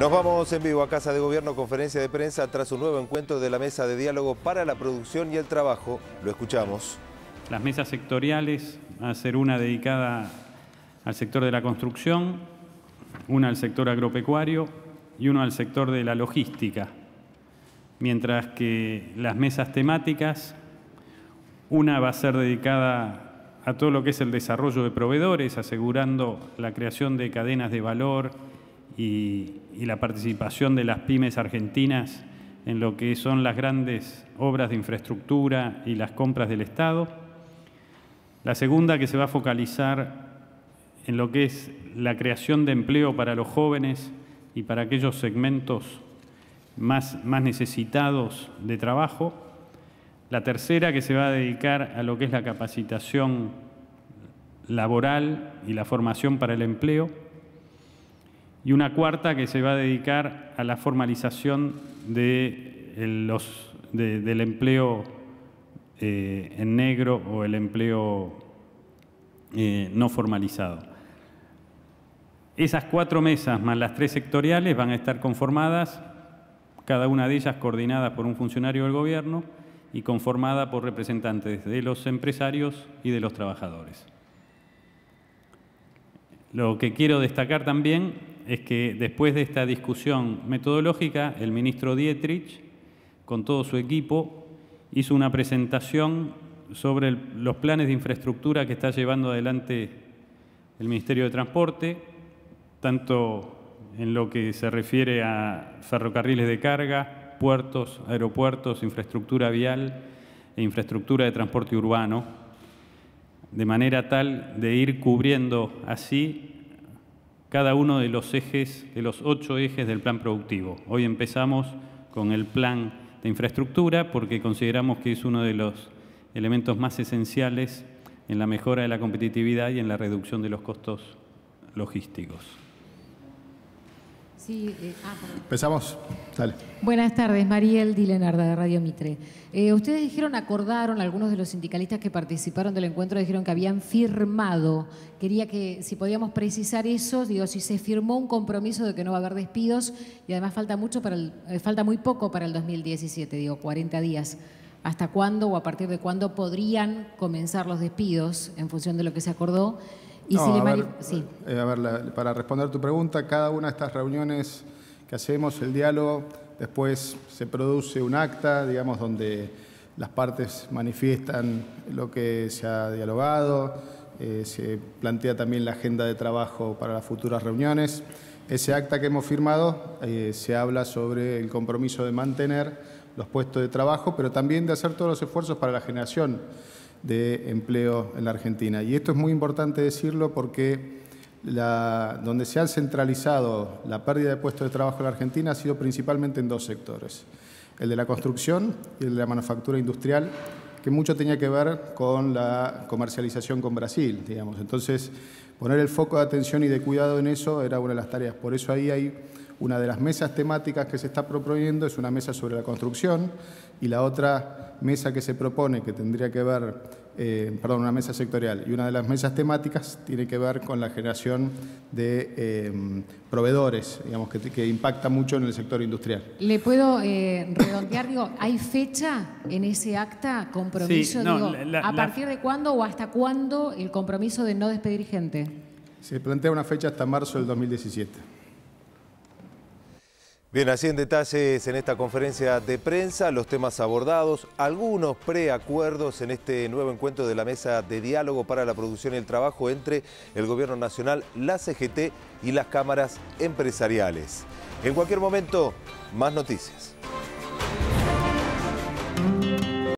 Nos vamos en vivo a Casa de Gobierno, conferencia de prensa tras un nuevo encuentro de la mesa de diálogo para la producción y el trabajo. Lo escuchamos. Las mesas sectoriales, va a ser una dedicada al sector de la construcción, una al sector agropecuario y una al sector de la logística. Mientras que las mesas temáticas, una va a ser dedicada a todo lo que es el desarrollo de proveedores, asegurando la creación de cadenas de valor y, la participación de las pymes argentinas en lo que son las grandes obras de infraestructura y las compras del Estado. La segunda que se va a focalizar en lo que es la creación de empleo para los jóvenes y para aquellos segmentos más, más necesitados de trabajo. La tercera que se va a dedicar a lo que es la capacitación laboral y la formación para el empleo y una cuarta que se va a dedicar a la formalización del empleo eh, en negro o el empleo eh, no formalizado. Esas cuatro mesas más las tres sectoriales van a estar conformadas, cada una de ellas coordinada por un funcionario del gobierno y conformada por representantes de los empresarios y de los trabajadores. Lo que quiero destacar también es que después de esta discusión metodológica, el ministro Dietrich, con todo su equipo, hizo una presentación sobre los planes de infraestructura que está llevando adelante el Ministerio de Transporte, tanto en lo que se refiere a ferrocarriles de carga, puertos, aeropuertos, infraestructura vial e infraestructura de transporte urbano, de manera tal de ir cubriendo así cada uno de los ejes, de los ocho ejes del plan productivo. Hoy empezamos con el plan de infraestructura porque consideramos que es uno de los elementos más esenciales en la mejora de la competitividad y en la reducción de los costos logísticos. Sí, eh, ah, Empezamos. Dale. Buenas tardes, Mariel Dilenarda de Radio Mitre. Eh, ustedes dijeron, acordaron, algunos de los sindicalistas que participaron del encuentro dijeron que habían firmado. Quería que, si podíamos precisar eso, digo, si se firmó un compromiso de que no va a haber despidos y además falta, mucho para el, eh, falta muy poco para el 2017, digo, 40 días. ¿Hasta cuándo o a partir de cuándo podrían comenzar los despidos en función de lo que se acordó? Eh, a, ver, para responder tu pregunta, cada una de estas reuniones que hacemos, el diálogo, después se produce un acta, digamos, donde las partes manifiestan lo que se ha dialogado, eh, se plantea también la agenda de trabajo para las futuras reuniones. Ese acta que hemos firmado eh, se habla sobre el compromiso de mantener los puestos de trabajo, pero también de hacer todos los esfuerzos para la generación de empleo en la Argentina. Y esto es muy importante decirlo porque donde se ha centralizado la pérdida de puestos de trabajo en la Argentina ha sido principalmente en dos sectores, el de la construcción y el de la manufactura industrial, que mucho tenía que ver con la comercialización con Brasil, digamos. Entonces, poner el foco de atención y de cuidado en eso era una de las tareas. Por eso ahí hay una de las mesas temáticas que se está proponiendo, es una mesa sobre la construcción, y la otra mesa que se propone, que tendría que ver, eh, perdón, una mesa sectorial, y una de las mesas temáticas tiene que ver con la generación de eh, proveedores, digamos, que, impacta mucho en el sector industrial. ¿Le puedo eh, redondear, digo, hay fecha en ese acta, compromiso, digo, a partir de cuándo o hasta cuándo el compromiso de no despedir gente? Se plantea una fecha hasta marzo del 2017. Bien, así en detalles en esta conferencia de prensa, los temas abordados, algunos preacuerdos en este nuevo encuentro de la mesa de diálogo para la producción y el trabajo entre el Gobierno Nacional, la CGT y las cámaras empresariales. En cualquier momento, más noticias.